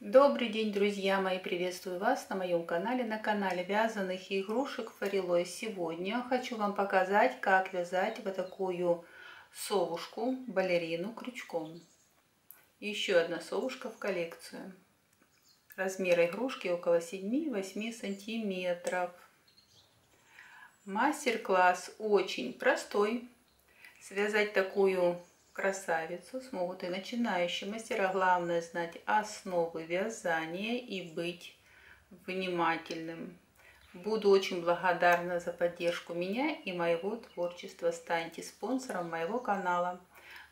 Добрый день, друзья мои! Приветствую вас на моем канале, на канале вязаных игрушек Фарилой. Сегодня хочу вам показать, как вязать вот такую совушку, балерину крючком. Еще одна совушка в коллекцию. Размер игрушки около 7-8 сантиметров. Мастер-класс очень простой. Связать такую красавицу смогут и начинающие мастера. Главное знать основы вязания и быть внимательным. Буду очень благодарна за поддержку меня и моего творчества. Станьте спонсором моего канала.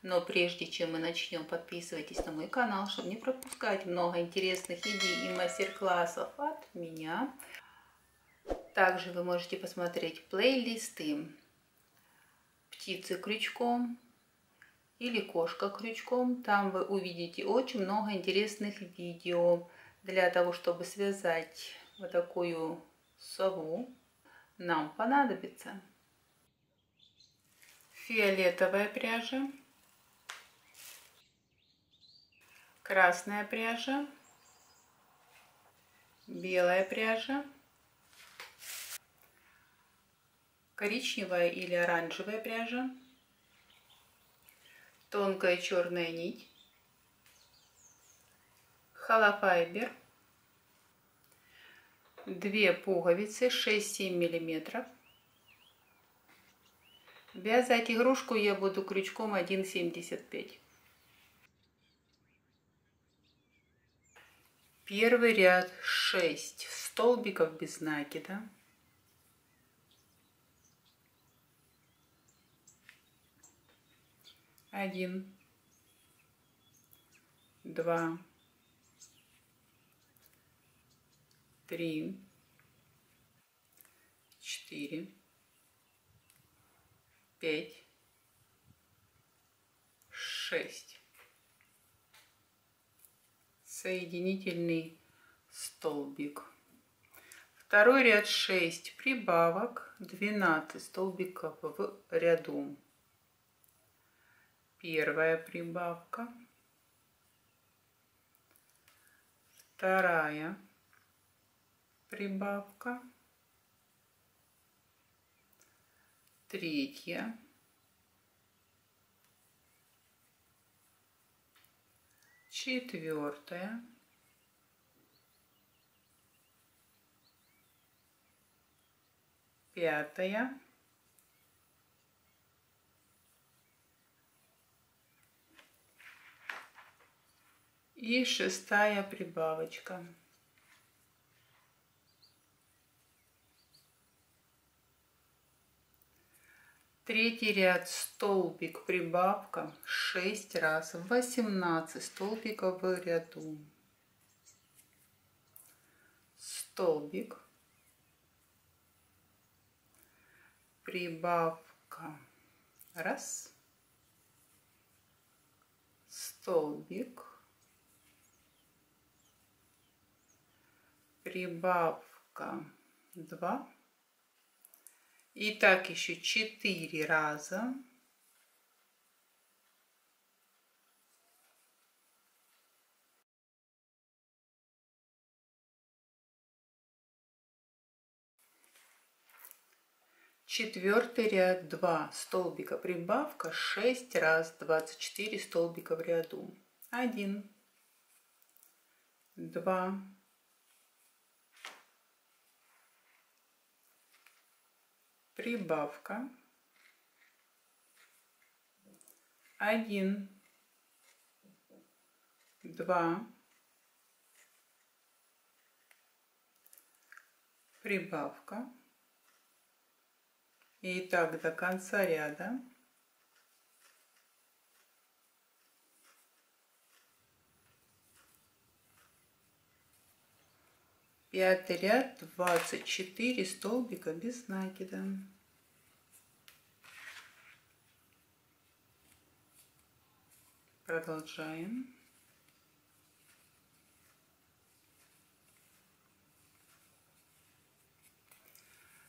Но прежде чем мы начнем, подписывайтесь на мой канал, чтобы не пропускать много интересных идей и мастер-классов от меня. Также вы можете посмотреть плейлисты «Птицы крючком», или кошка крючком. Там вы увидите очень много интересных видео. Для того, чтобы связать вот такую сову, нам понадобится фиолетовая пряжа, красная пряжа, белая пряжа, коричневая или оранжевая пряжа, тонкая черная нить, холофайбер, две пуговицы 6-7 миллиметров. Вязать игрушку я буду крючком 1,75. Первый ряд 6 столбиков без накида. Один, два, три, четыре, пять, шесть. Соединительный столбик. Второй ряд 6 прибавок, 12 столбиков в ряду первая прибавка, вторая прибавка, третья, четвертая, пятая, и шестая прибавочка. Третий ряд столбик прибавка 6 раз. 18 столбиков в ряду. Столбик. Прибавка. Раз. Столбик прибавка 2. И так еще 4 раза. Четвертый ряд 2 столбика прибавка 6 раз 24 столбика в ряду. 1, 2, прибавка один, два, прибавка. И так до конца ряда. Пятый ряд, 24 столбика без накида. Продолжаем.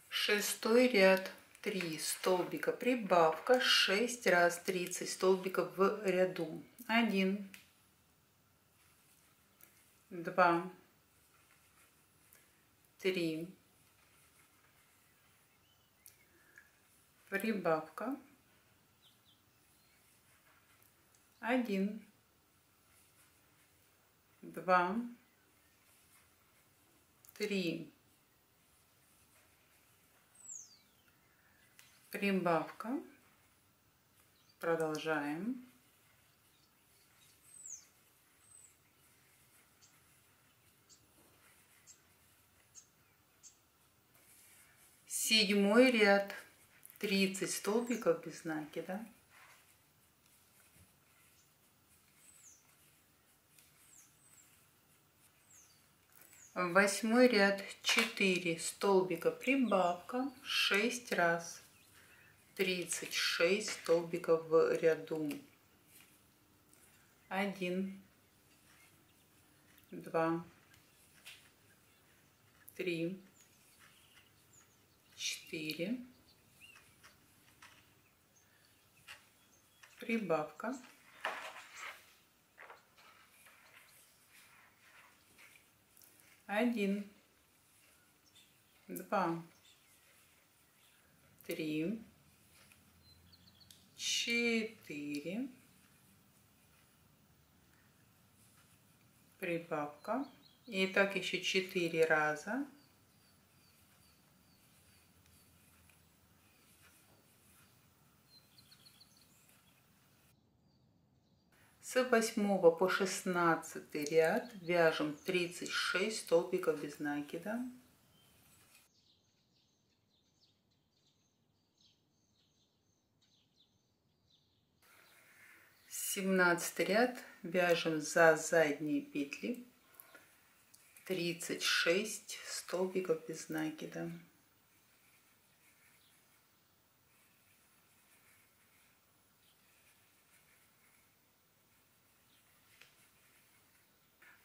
Шестой ряд, 3 столбика, прибавка 6 раз 30 столбиков в ряду. 1, два, три, прибавка, один, два, три, прибавка, продолжаем. Седьмой ряд, 30 столбиков без знаки, да? Восьмой ряд, 4 столбика прибавка, 6 раз, 36 столбиков в ряду. Один, два, три, четыре, прибавка, один, два, три, четыре, прибавка. И так еще четыре раза. С 8 по 16 ряд вяжем 36 столбиков без накида. Семнадцатый ряд вяжем за задние петли 36 столбиков без накида.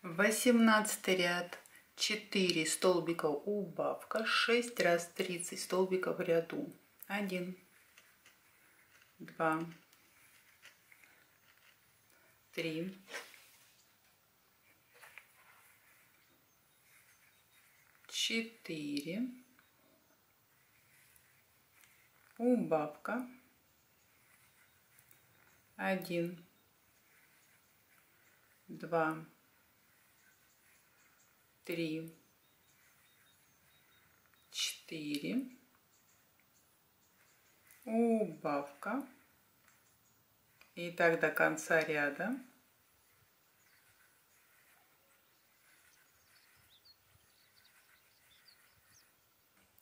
Восемнадцатый ряд. 4 столбика убавка. 6 раз 30 столбиков в ряду. 1 2 3 4 убавка. 1 2 три, четыре, убавка. И так до конца ряда.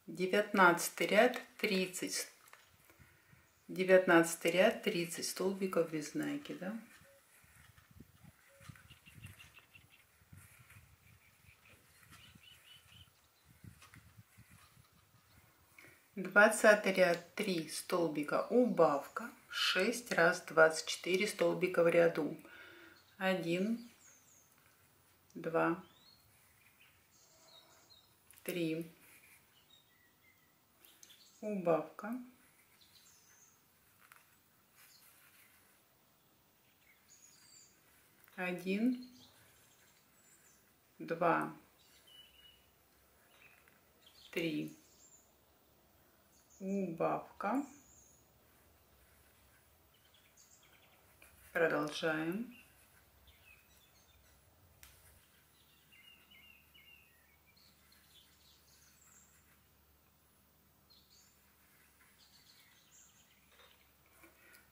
Девятнадцатый ряд, тридцать. Девятнадцатый ряд, тридцать столбиков без знаки, да? Двадцатый ряд 3 столбика. Убавка 6 раз 24 столбика в ряду. 1 2 3 убавка один два три убавка. Продолжаем.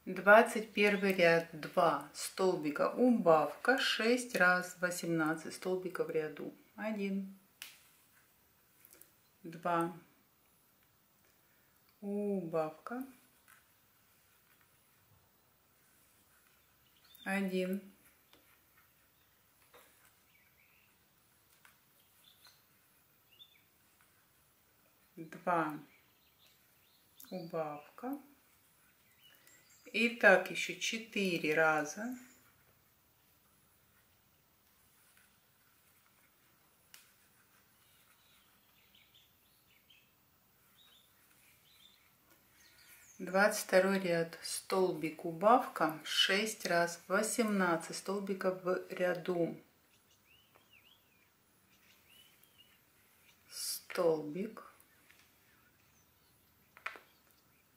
Двадцать первый ряд, два столбика убавка, шесть раз восемнадцать столбиков в ряду. Один, два, убавка один. Два. Убавка и так еще четыре раза 22 ряд. Столбик убавка. 6 раз. 18 столбиков в ряду. Столбик.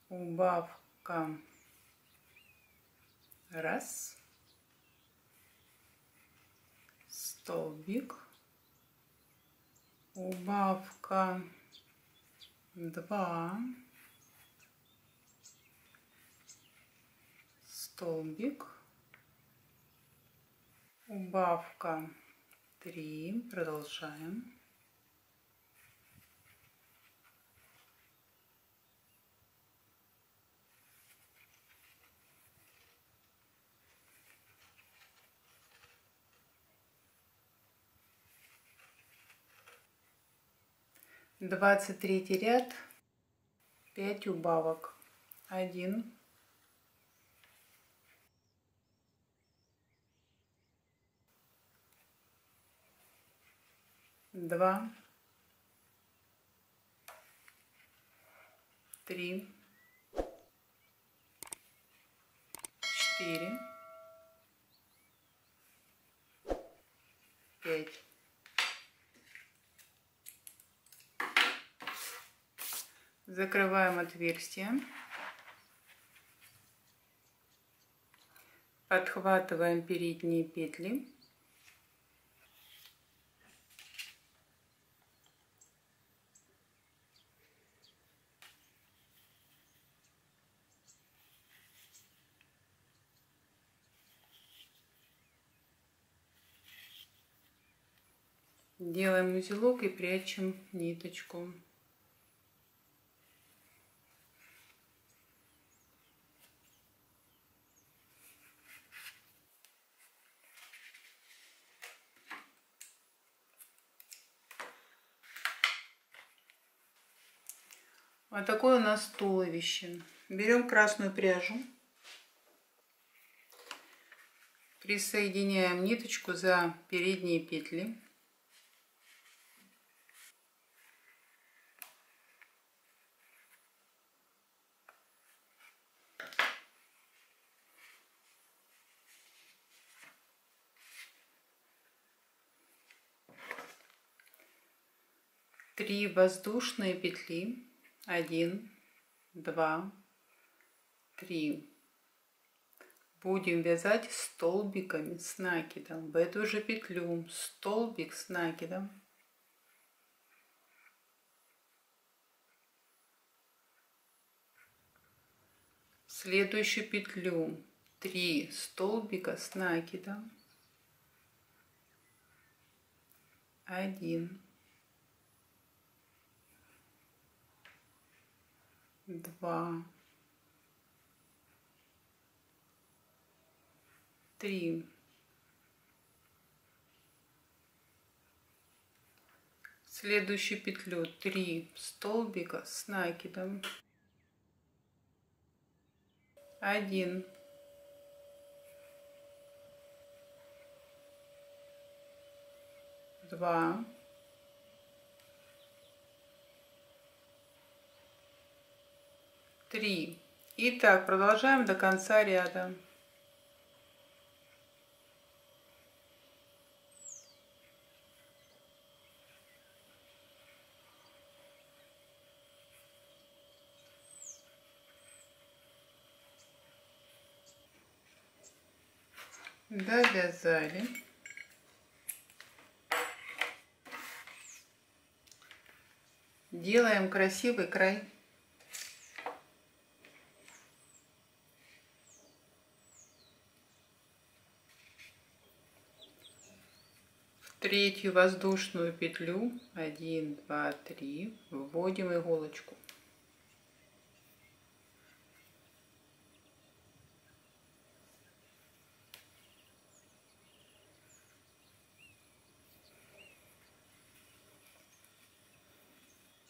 Убавка. Раз. Столбик. Убавка. Два. Столбик, убавка 3, продолжаем. Двадцать третий ряд, пять убавок, один, два, три, четыре, пять. Закрываем отверстие. Подхватываем передние петли. Делаем узелок и прячем ниточку. Вот такое у нас туловище. Берем красную пряжу. Присоединяем ниточку за передние петли. Три воздушные петли. Один два три. Будем вязать столбиками с накидом в эту же петлю. Столбик с накидом. Следующую петлю 3 столбика с накидом. 1 два, три, следующую петлю три столбика с накидом, один, два, три. И так продолжаем до конца ряда. Довязали. Делаем красивый край. Третью воздушную петлю. 1 2 3 вводим иголочку.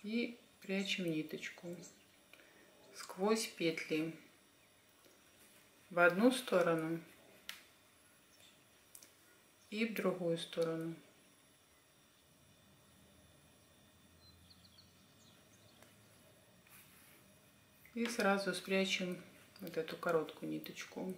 И прячем ниточку. Сквозь петли. В одну сторону и в другую сторону. И сразу спрячем вот эту короткую ниточку.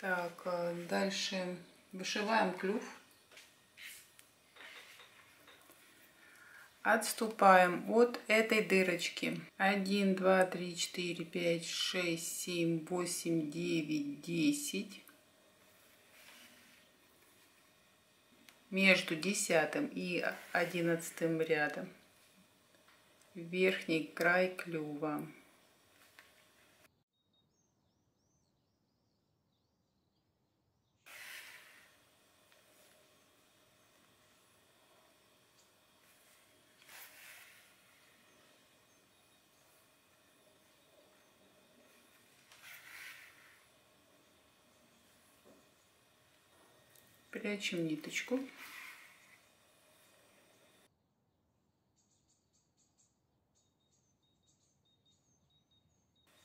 Так, э, дальше вышиваем клюв Отступаем от этой дырочки. 1, 2, 3, 4, 5, 6, 7, 8, 9, 10. Между десятым и одиннадцатым рядом. Верхний край клюва. Прячем ниточку.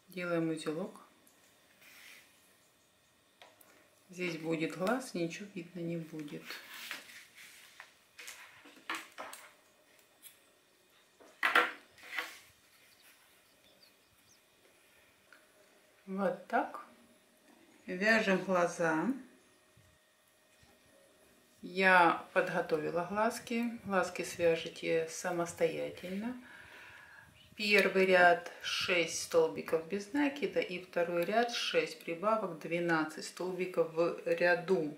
Делаем узелок. Здесь будет глаз, ничего видно не будет. Вот так. Вяжем глаза. Я подготовила глазки. Глазки свяжите самостоятельно. Первый ряд 6 столбиков без накида и второй ряд 6 прибавок 12 столбиков в ряду.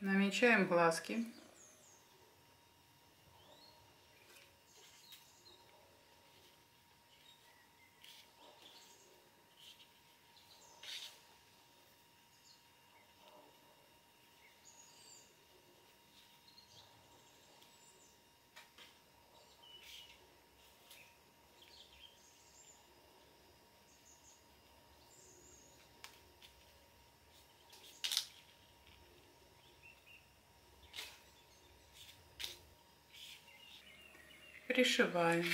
Намечаем глазки. Пришиваем.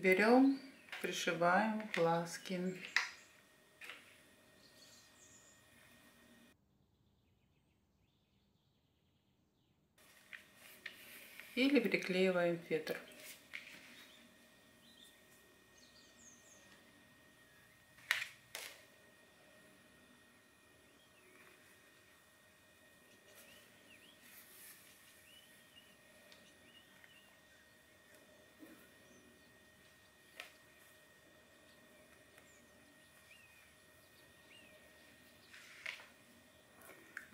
Берем, пришиваем глазки. Или приклеиваем фетр.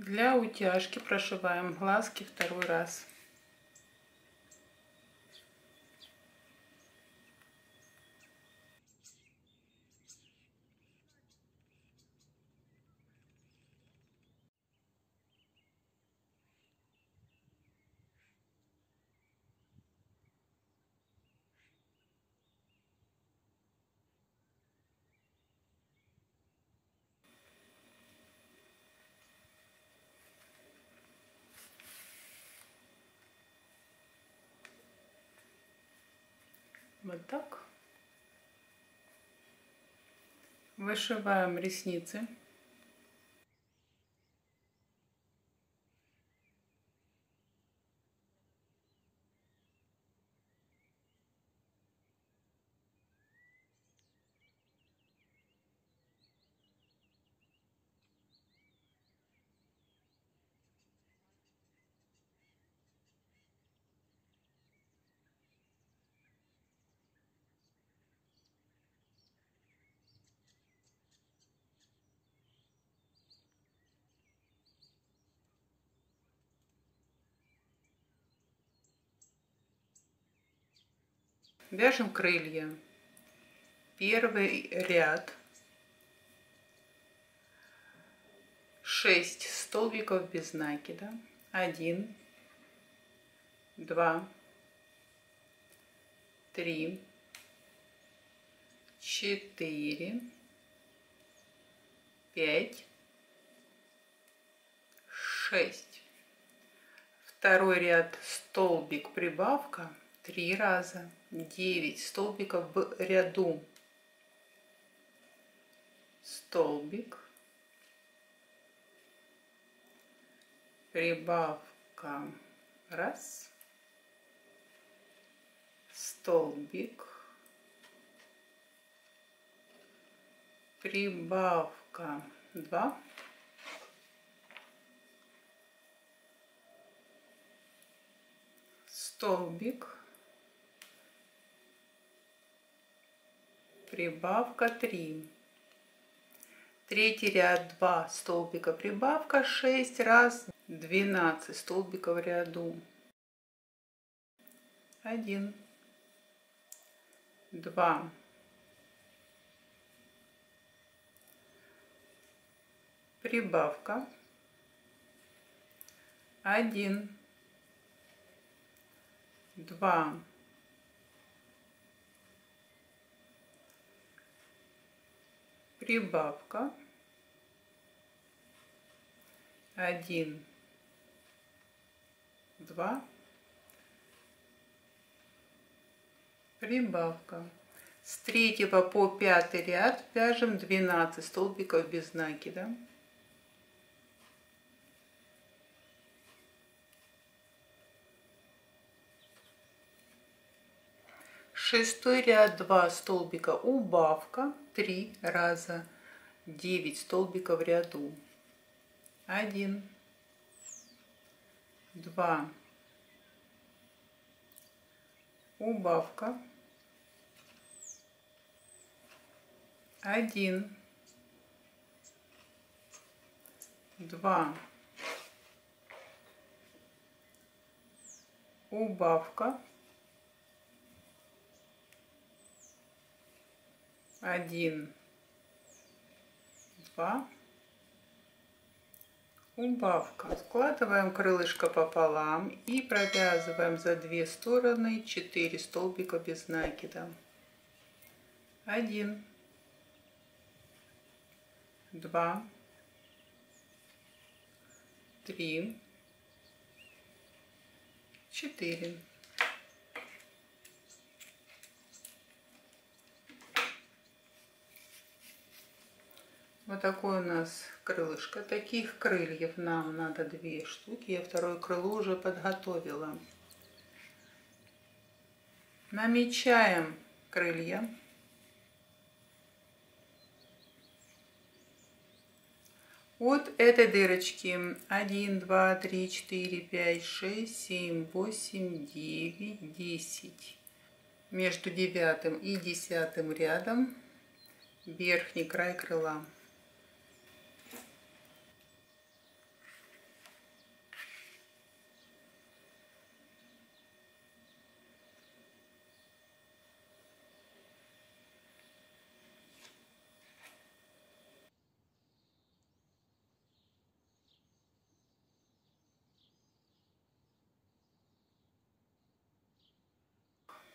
Для утяжки прошиваем глазки второй раз. Вот так. Вышиваем ресницы. Вяжем крылья. Первый ряд 6 столбиков без накида. 1, 2, 3, 4, 5, 6. Второй ряд столбик прибавка 3 раза. 9 столбиков в ряду. Столбик. Прибавка. Раз. Столбик. Прибавка. Два. Столбик. Прибавка 3. Третий ряд 2 столбика прибавка 6 раз 12 столбиков в ряду. 1, 2, прибавка. 1, 2, прибавка один, два, прибавка. С третьего по пятый ряд вяжем 12 столбиков без накида. Шестой ряд 2 столбика убавка 3 раза 9 столбиков в ряду. 1 2 убавка 1 2 убавка один, два, убавка. Складываем крылышко пополам и провязываем за две стороны 4 столбика без накида. Один, два, три, четыре. Вот такое у нас крылышко. Таких крыльев нам надо две штуки. Я второе крыло уже подготовила. Намечаем крылья. От этой дырочки 1, 2, 3, 4, 5, 6, 7, 8, 9, 10. Между девятым и десятым рядом верхний край крыла.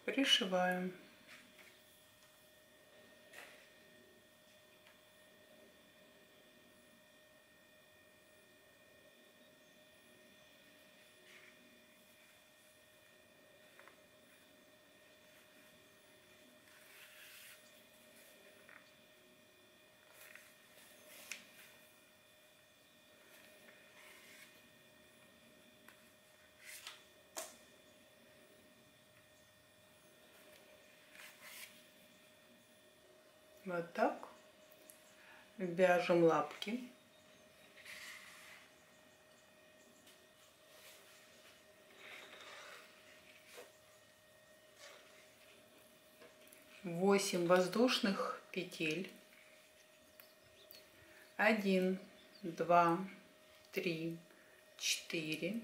Пришиваем. Вот так. Вяжем лапки. Восемь воздушных петель. Один, два, три, четыре,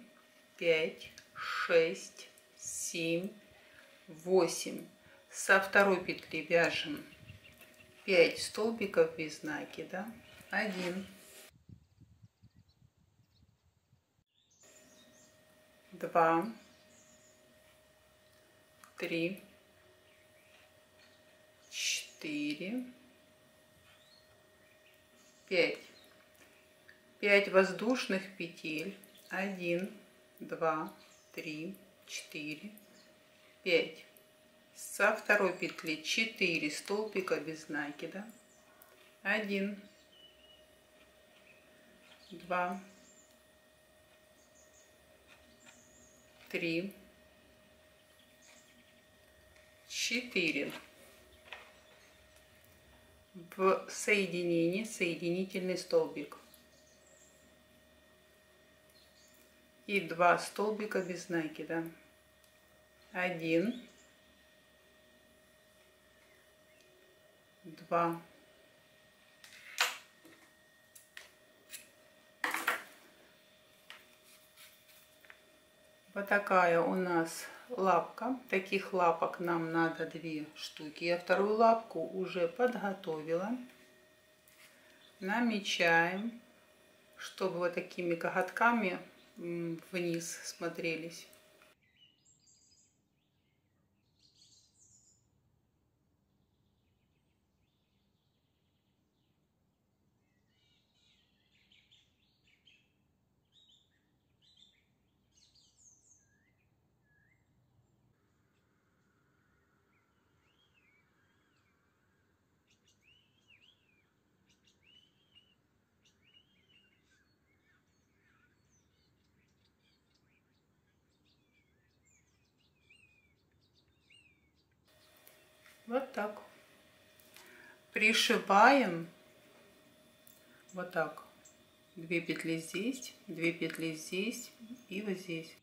пять, шесть, семь, восемь. Со второй петли вяжем 5 столбиков и знаки, да? 1, 2, 3, 4, 5. 5 воздушных петель. 1, 2, 3, 4, 5. Со второй петли 4 столбика без накида. Один, два, три, четыре. В соединении соединительный столбик. И два столбика без накида. Один, два, Вот такая у нас лапка. Таких лапок нам надо две штуки. Я вторую лапку уже подготовила. Намечаем, чтобы вот такими коготками вниз смотрелись. Вот так. Пришиваем вот так. Две петли здесь, две петли здесь и вот здесь.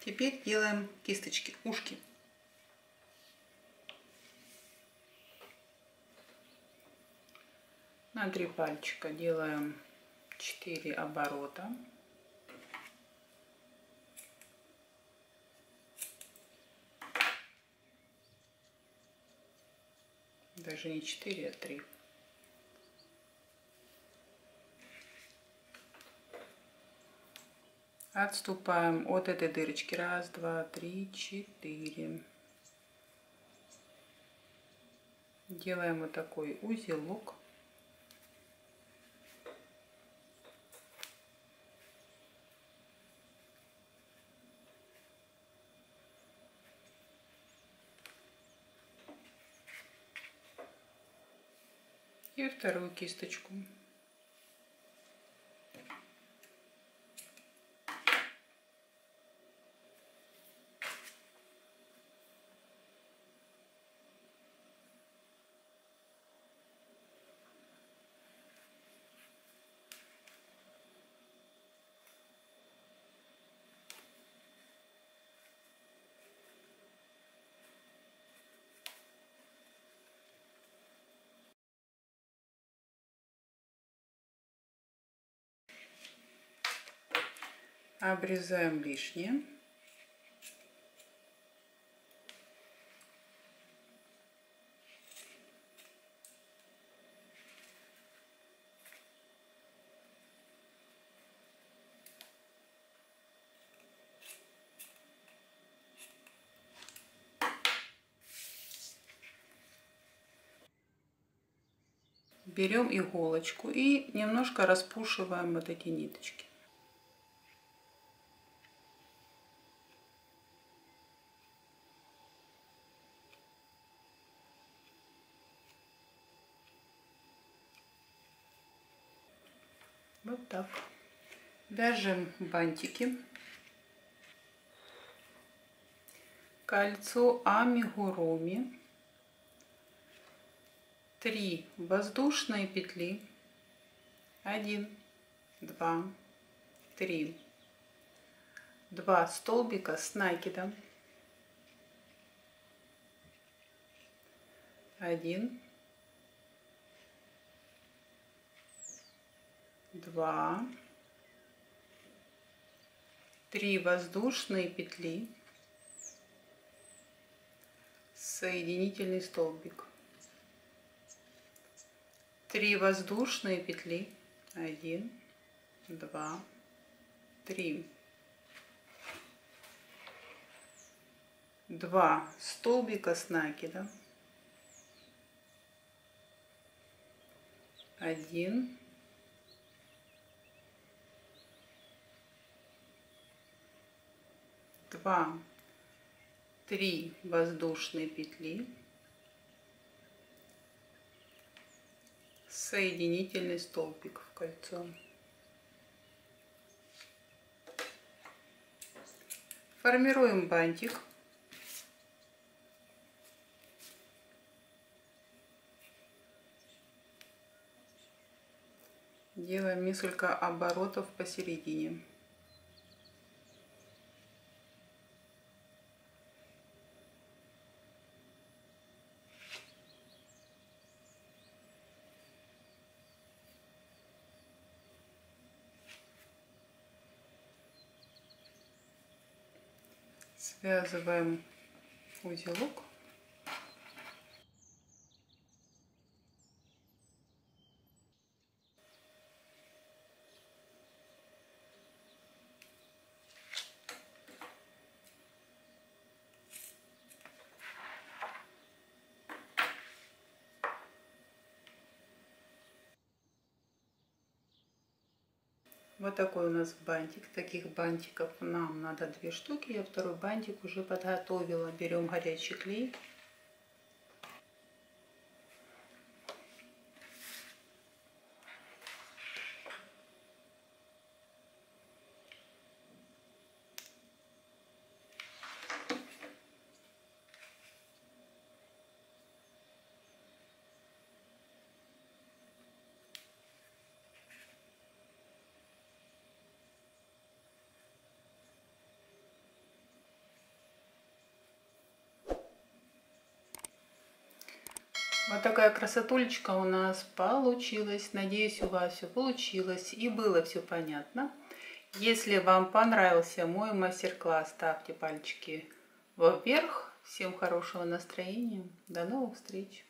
Теперь делаем кисточки, ушки. На три пальчика делаем 4 оборота. Даже не 4, а 3. Отступаем от этой дырочки. Раз, два, три, четыре. Делаем вот такой узелок. И вторую кисточку. Обрезаем лишнее. берем иголочку и немножко распушиваем вот эти ниточки. Вот так. Вяжем бантики. кольцо амигуруми, 3 воздушные петли, 1, 2, 3, 2 столбика с накидом, 1, 2, 3 воздушные петли, соединительный столбик, 3 воздушные петли, 1, 2, 3, 2 столбика с накидом, 1, два, три воздушные петли, соединительный столбик в кольцо. Формируем бантик. Делаем несколько оборотов посередине. Связываем узелок Вот такой у нас бантик. Таких бантиков нам надо две штуки. Я второй бантик уже подготовила. Берем горячий клей. Вот такая красотулечка у нас получилась. Надеюсь, у вас все получилось и было все понятно. Если вам понравился мой мастер-класс, ставьте пальчики вверх. Всем хорошего настроения. До новых встреч!